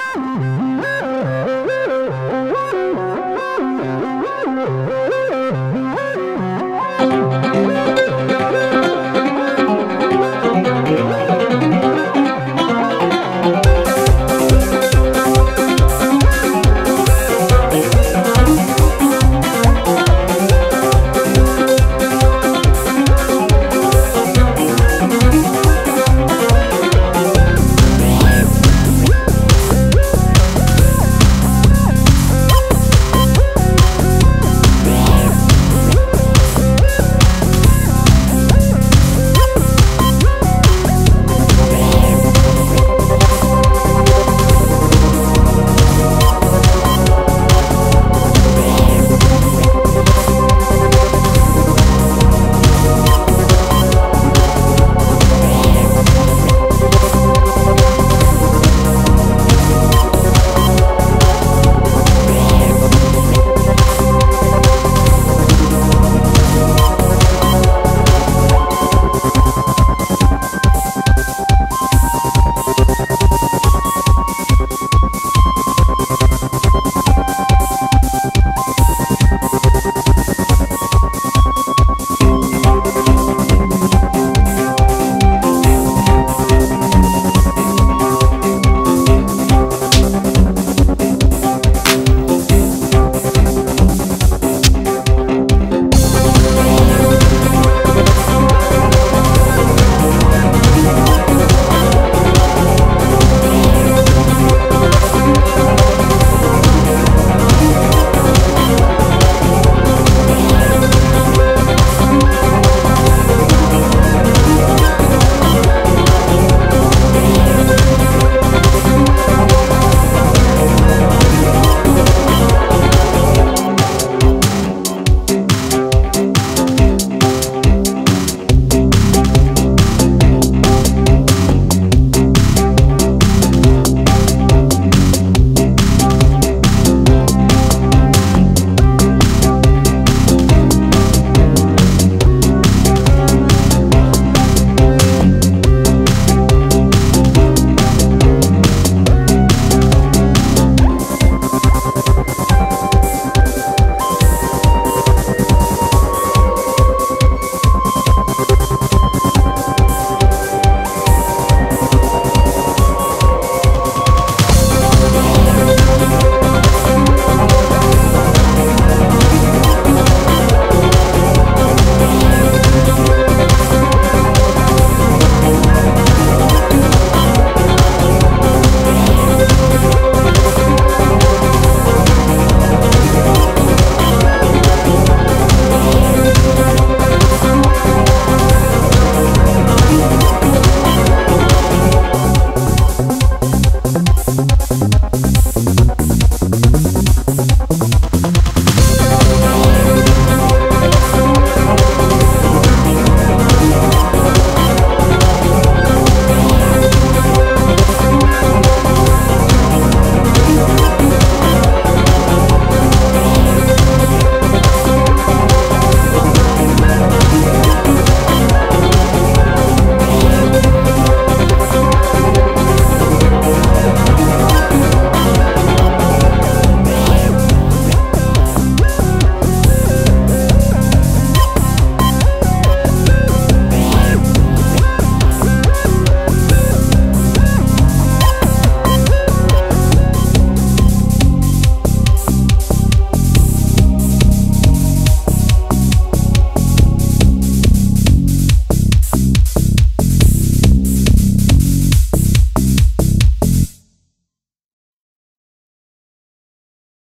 Woo!